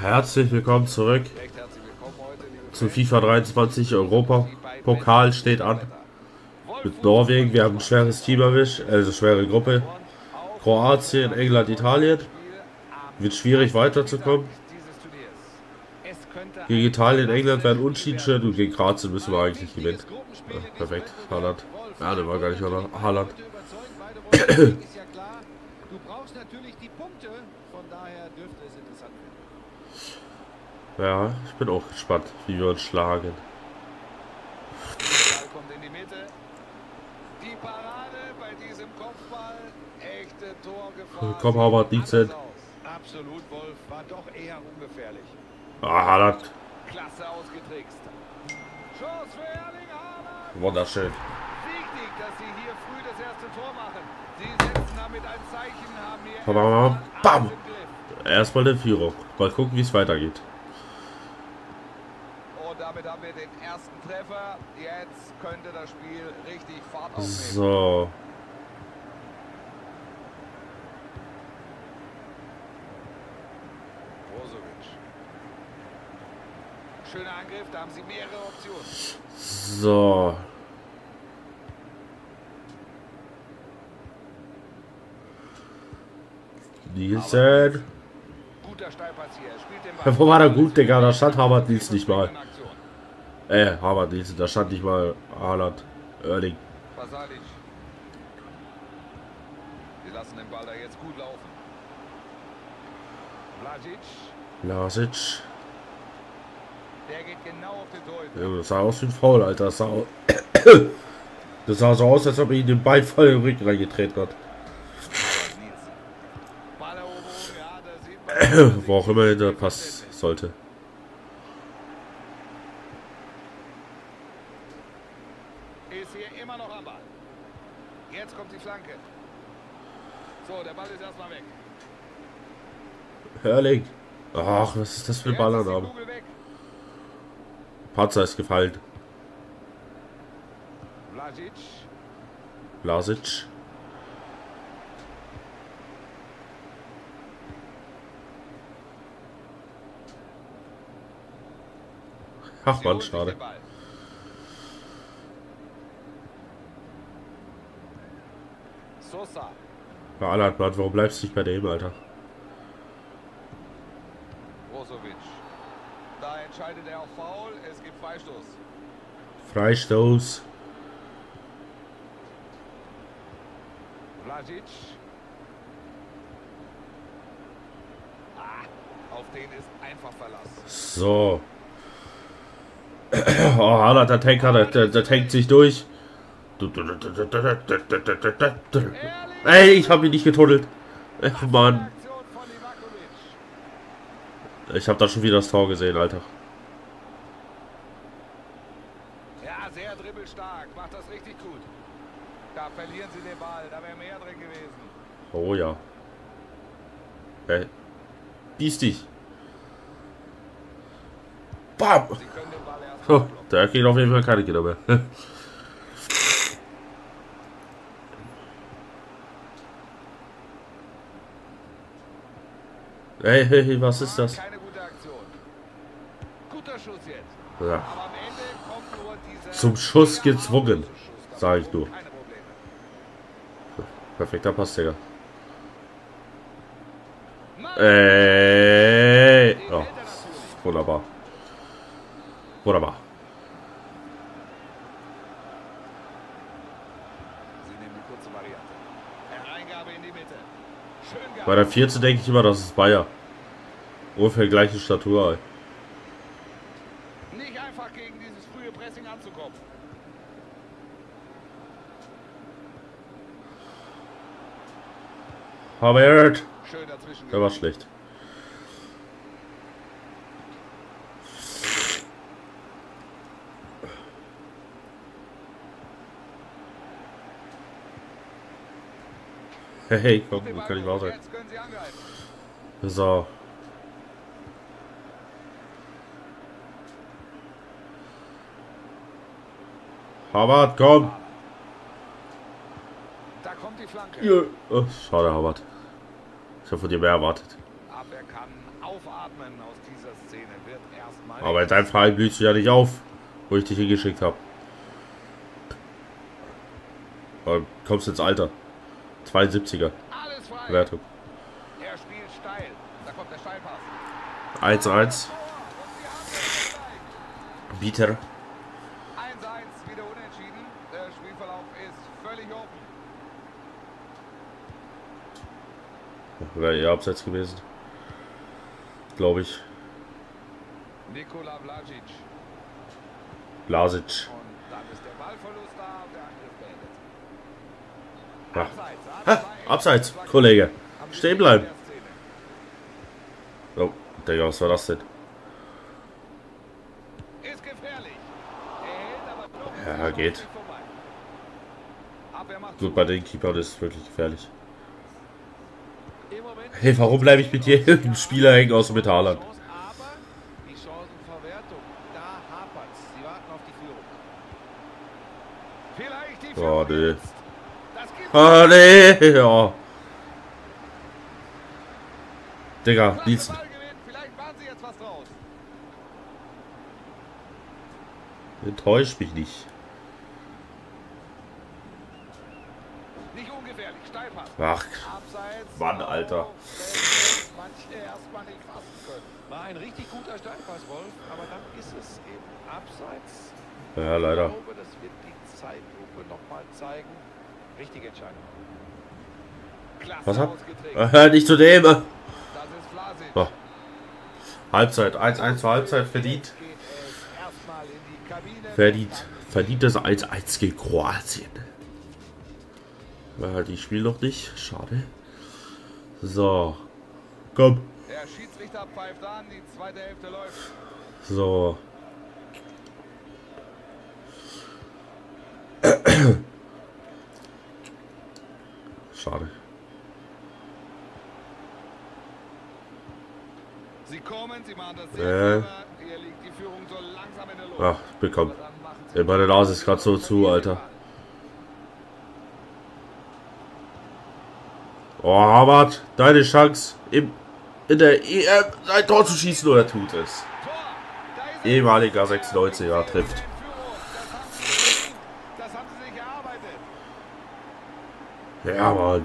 Herzlich willkommen zurück zu FIFA 23 Europa. Pokal steht an mit Norwegen. Wir haben ein schweres Team erwischt, also schwere Gruppe. Kroatien, England, Italien. Wird schwierig weiterzukommen. Gegen Italien, England werden Unschieden schön und gegen Kroatien müssen wir eigentlich gewinnen. Ja, perfekt, Haaland. Ja, der war gar nicht, oder? Haaland. Du brauchst natürlich die Punkte, von daher dürfte es interessant werden. Ja, ich bin auch gespannt, wie wir uns schlagen. Ball kommt in die Mitte. Die Parade bei diesem Kopfball. Echte Torgefahr. Komm, Sieht nichts hin. anders aus. Absolut, Wolf. War doch eher ungefährlich. Ah, Haaland. Klasse ausgetrickst. Chance für Erling Haaland. Wunderschön. Wichtig, dass sie hier früh das erste Tor machen. Sie setzen damit ein Zeichen, haben hier Bam, bam, bam, erstmal eine Führung. Mal gucken, wie es weitergeht. Und damit haben wir den ersten Treffer. Jetzt könnte das Spiel richtig Fahrt aufnehmen. So. Brozovic. Schöner Angriff, da haben sie mehrere Optionen. So. Nielsen. Wo war der gut, Digga? Da stand Harvard Nielsen nicht mal. Äh, Harvard Nielsen, da stand nicht mal Haaland. Erling. Basalic. Sie lassen den Ball da jetzt gut laufen. Blažić. Lasic. Der geht genau auf den Torhüter. Ja, das sah aus wie ein Foul, Alter. Das sah, das sah so aus, als ob er ihn den Bein voll im Rücken reingetreten hat. Nielsen. Balleroberung, ja, da sieht man. Wo auch immer der Pass sollte. Ist hier immer noch am Ball. Jetzt kommt die Flanke. So, der Ball ist erstmal weg. Erling. Ach, was ist das für? Kugel weg. Panzer ist gefallen. Blažić. Lasic. Ach man, schade. Ja, Alan, Mann, warum bleibst du nicht bei dem, Alter? Brozovic. Da entscheidet er auf Foul. Es gibt Freistoß. Freistoß. Blažić. Ah, auf den ist einfach Verlass. So. Oh, Haaland, der Tank, der, der, der tankt sich durch. Ey, ich habe ihn nicht getunnelt. Ach, Mann. Ich habe da schon wieder das Tor gesehen, Alter. Ja, sehr dribbelstark. Macht das richtig gut. Da verlieren sie den Ball. Da wäre mehr drin gewesen. Oh ja. Ey. Biest dich. Bam. Sie können Oh, der geht auf jeden Fall keine Kinder mehr. Hey, hey, hey, was ist das? Ja. Zum Schuss gezwungen, sag ich nur. Perfekter Pass, Digga. Ey. Oh, er wunderbar. Gehabt. Bei der 14 denke ich immer, das ist Bayer. Ungefähr gleiche Statur. ey. Nicht einfach gegen dieses frühe Pressing anzukommen. Dazwischen. Der war schlecht. Hey, hey, komm, Den das Ball kann nicht wahr gut. sein. Jetzt können sie angreifen. So. Harvard, komm! Da kommt die Flanke. Ja. Oh, schade, Harvard. Ich habe von dir mehr erwartet. Absolut Abwehr kann aufatmen aus dieser Szene. Wird erstmal. Aber in deinem Verein blühst du ja nicht auf, wo ich dich hingeschickt habe. Kommst ins Alter. 72er Alles frei. Wertung. Er spielt steil. Da kommt der Steilpass. 1-1. Und sie haben gezeigt. Bieter. 1-1, wieder unentschieden. Der Spielverlauf ist völlig offen. Wäre eher abseits gewesen. Glaube ich. Nikola Vlasic. Blasic. Und dann ist der Ballverlust da und der Angriff beendet. Ja. Abseits, Ha, abseits. Kollege. Stehen bleiben. Oh, Digga, was war das denn? Ja, geht. Gut, bei den Keepern ist es wirklich gefährlich. Hey, warum bleibe ich mit jedem Spieler hängen außer mit Haaland? Oh, nee. Jetzt. Das gibt Ah, nee, ja. Digga, Nielsen. Draus. Enttäuscht mich nicht. Ach. Mann, Alter. War ein richtig guter Steilpass, Wolf. Aber dann ist es eben abseits. ja, leider. Ich glaube, das wird die Zeitlupe nochmal zeigen. Richtige Entscheidung. Klasse Was ausgetreten. Äh, nicht zu dem. Das ist Vlasic. So. Halbzeit, 1-1 zur Halbzeit verdient. Verdient. Verdient das 1-1 gegen Kroatien. Äh, die spielen noch nicht. Schade. So. Komm. Der Schiedsrichter pfeift an, die zweite Hälfte läuft. So. Schade. Sie kommen, sie machen das sehr Äh. clever. Hier liegt die Führung so langsam in der Luft. Ach, bekomm. Dann machen sie Ey, meine Nase ist gerade so zu, Alter. Oh, Harvard, deine Chance im, in der EM ein Tor zu schießen oder tut es? Er. Ehemaliger 96er trifft. Das haben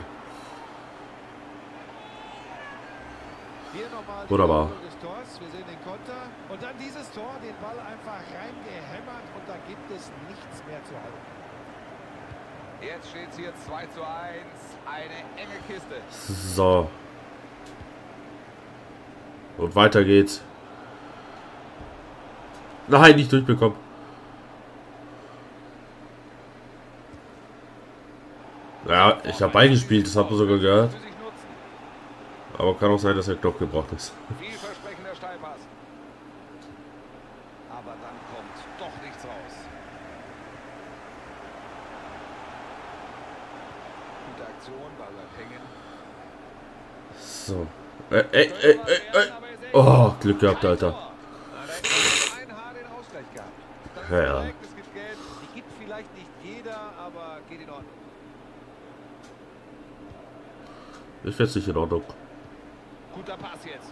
halten. Jetzt steht es hier 2 zu 1. Eine enge Kiste. So. Und weiter geht's. Nein, nicht durchbekommen. Ja, ich habe beigespielt, das habt ihr sogar gehört. Aber kann auch sein, dass er Knopf gebraucht ist. Vielversprechender Steilpass. Aber dann kommt doch nichts raus. Gute Aktion, Ball bleibt hängen. So. Ey, ey, ey, ey, ey. Oh, Glück gehabt, Alter. Ist Ja. Die gibt vielleicht nicht jeder, aber geht in Ordnung. Ich find's nicht in Ordnung. Guter Pass jetzt.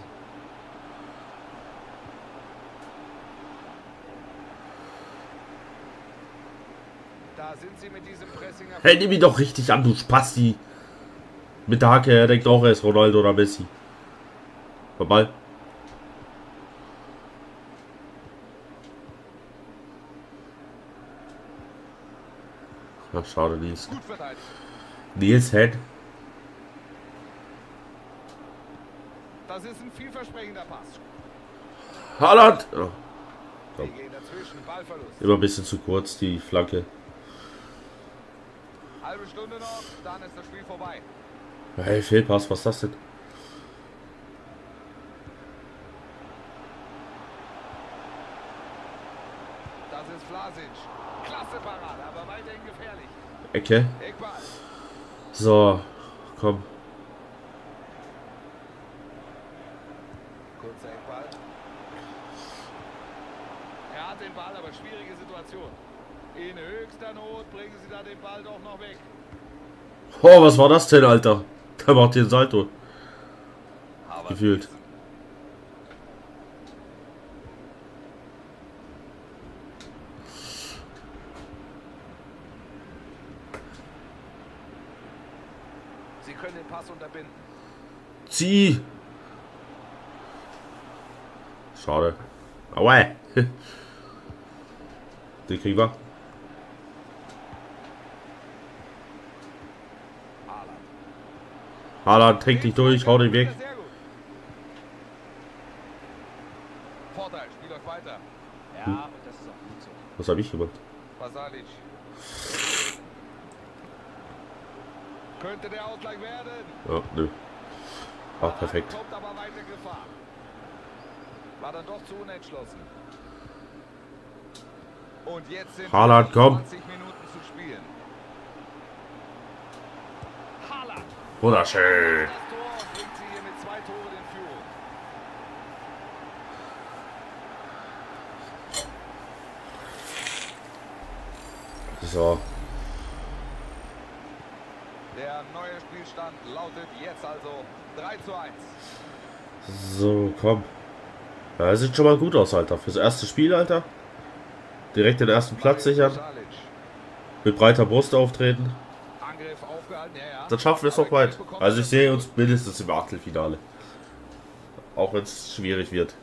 Da sind sie mit diesem Pressing. Hey, nimm ihn doch richtig an, du Spasti. Mit der Hacke, er denkt auch, er ist Ronaldo oder Messi. Vorbei. Ach, schade, Nils. Nils Head. Das ist ein vielversprechender Pass. Haaland! Oh, immer ein bisschen zu kurz, die Flanke. Halbe Stunde noch, dann ist das Spiel vorbei. Hey, Fehlpass, was ist das denn? Das ist Vlasic. Klasse Parade, aber weiterhin gefährlich. Ecke. So, komm. Sackball. Er hat den Ball, aber schwierige Situation. In höchster Not bringen sie da den Ball doch noch weg. Oh, was war das denn, Alter? Der macht hier Salto. Aber Gefühlt. Sie können den Pass unterbinden. Zieh! Schade. Aua! Den kriegen wir. Haaland trinkt dich durch, hau den weg. Vorteil, Spiel läuft weiter. Ja, und das ist auch gut so. Was habe ich gemacht? Basalic. Könnte der Ausgleich werden. Ja, nö. War perfekt. Kommt aber weiter Gefahr. War dann doch zu unentschlossen. Und jetzt sind Haaland, komm. 20 Minuten zu spielen. Haaland. Wunderschön. So, Der neue Spielstand lautet jetzt also 3 zu 1. so, komm. Ja, das sieht schon mal gut aus, Alter. Fürs erste Spiel, Alter. Direkt den ersten Platz sichern. Mit breiter Brust auftreten. Dann schaffen wir es noch weit. Also ich sehe uns mindestens im Achtelfinale. Auch wenn es schwierig wird.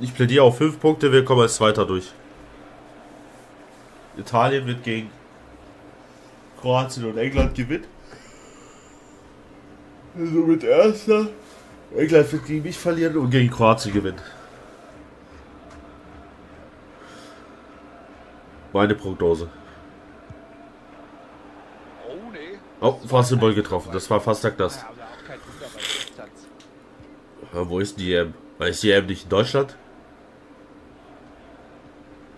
Ich plädiere auf 5 Punkte, wir kommen als Zweiter durch. Italien wird gegen Kroatien und England gewinnen. Also mit Erster. England wird gegen mich verlieren und gegen Kroatien gewinnen. Meine Prognose. Oh. Oh, fast den Ball getroffen. Das war fast der Knast. Ja, wo ist die EM? Weil ist die EM nicht in Deutschland?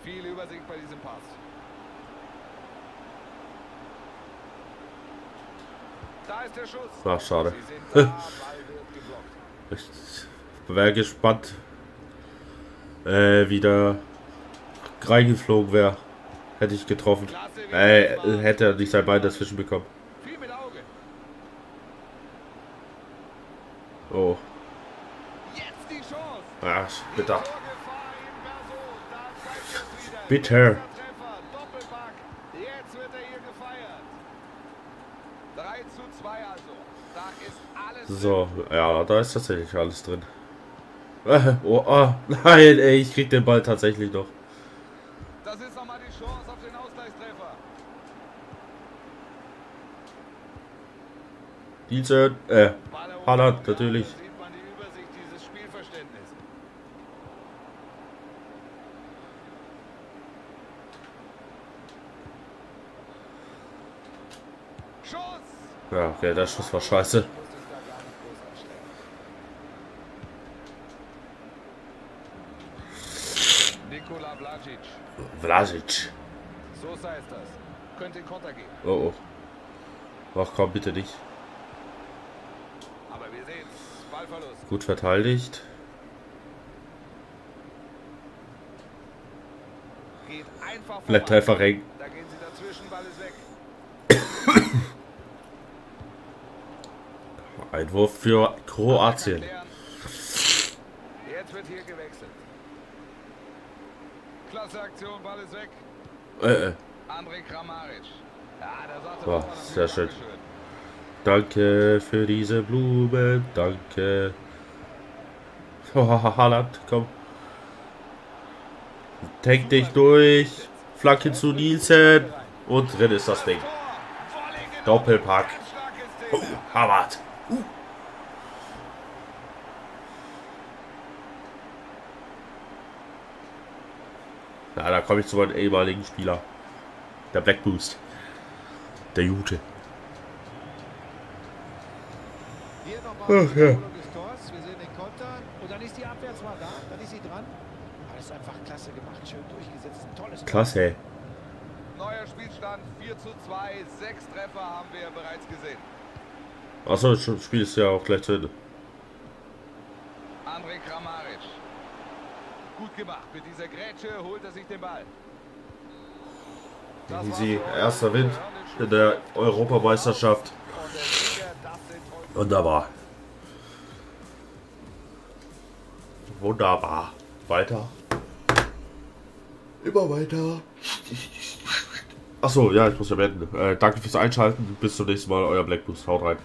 Viel Übersicht bei diesem Pass. Da ist der Schuss. Ach, schade. Sie sind da, Ball wird geblockt. Ich wäre gespannt, äh, wie der reingeflogen wäre. Hätte ich getroffen. Äh, hätte er nicht sein Bein dazwischen bekommen. Oh, ach, bitter. Bitter. Treffer, Doppelpack. Jetzt wird er hier gefeiert. 3 zu 2 also. Da ist alles So, ja, da ist tatsächlich alles drin. Äh, oh, oh, nein, ey, ich krieg den Ball tatsächlich noch. Das ist nochmal die Chance auf den Ausgleichstreffer. Nielsen, äh. Haaland, natürlich. Ja, okay, der Schuss war scheiße. Muss es da gar nicht groß anstrengen. Nikola Blažić. Vlasic. Oh, oh. Ach komm, bitte nicht. Aber wir sehen Ballverlust. Gut verteidigt. Geht einfach Bleibt einfach eng. Da gehen sie dazwischen, Ball ist weg. Einwurf für Kroatien. Jetzt wird hier gewechselt. Klasse Aktion, Ball ist weg. Äh, äh. André Kramaric. Ja, nochmal sehr schön. Danke für diese Blumen. Danke. Oh, Haaland, komm. Tank dich durch. Flanke zu Nielsen. Und drin ist das Ding. Genommen. Doppelpack. Szene. Harvard. Ja, da komme ich zu meinem ehemaligen Spieler. Der Black Boost. Der Jute. Hier nochmal Ach, ja. Wiederholung des Tors. Wir sehen den Konter. Und dann ist die Abwehr zwar da, dann ist sie dran. Aber das ist einfach klasse gemacht. Schön durchgesetzt. Ein tolles Tor. Klasse. Neuer Spielstand 4 zu 2. Sechs Treffer haben wir bereits gesehen. Achso, das Spiel ist ja auch gleich zu Ende. André Kramaric. Gut gemacht. Mit dieser Grätsche holt er sich den Ball. Easy. Erster Wind in der Europameisterschaft. Wunderbar. Wunderbar. Weiter. Immer weiter. Achso, ja, ich muss ja beenden. Äh, danke fürs Einschalten. Bis zum nächsten Mal. Euer Black Boost. Haut rein.